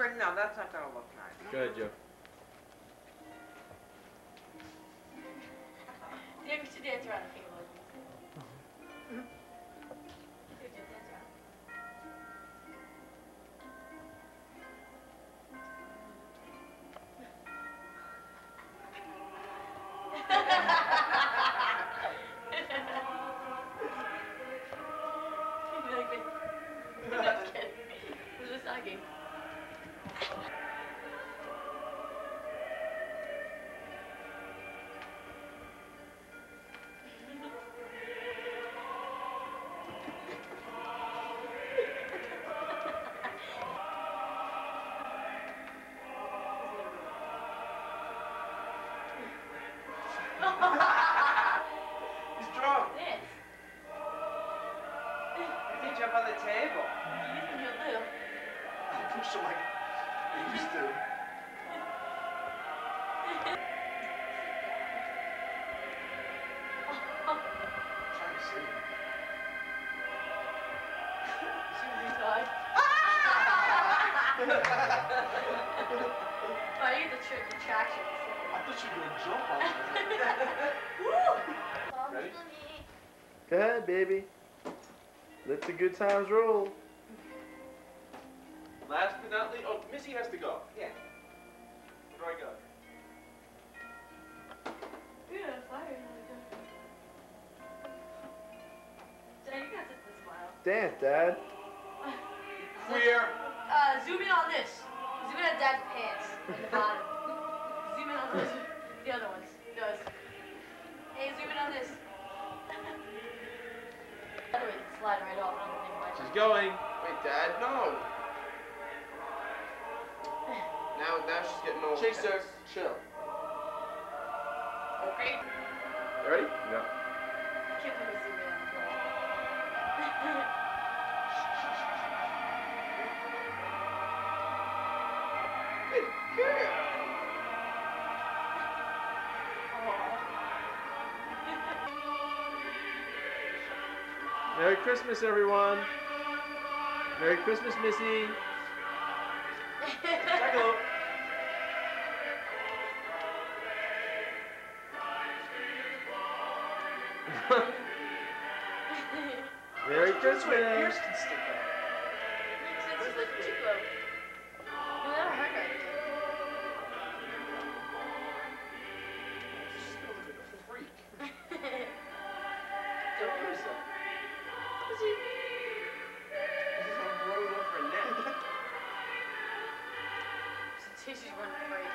No, that's not gonna look nice. Go ahead, Joe. Maybe we should dance around the table. Uh-huh. Here, just dance around. Like me. I'm just kidding. This He's drunk. Dance. He jump on the table. You can do. I'll push him like they used to. Oh, you the trick attraction. I thought you were gonna jump on it. Ready? Go ahead, baby. Let the good times roll. Last but not least, oh, Missy has to go. Yeah. Where do I go? Yeah, fire. Dad, you got to the smile. Dance, Dad. Queer. Uh, zoom in on this. Zoom in on Dad's pants at the bottom. Zoom in on this. The other ones. Those. Hey, zoom in on this. Other way, it's sliding right off. I don't think much. She's going. Wait, Dad, no. Now, now she's getting old. Chase her. chill. Okay. You ready? Yeah. Can't let Merry Christmas, everyone. Merry Christmas, Missy. Jackalope. Merry Wait, Christmas. ears how grown up her neck. Tissues run free.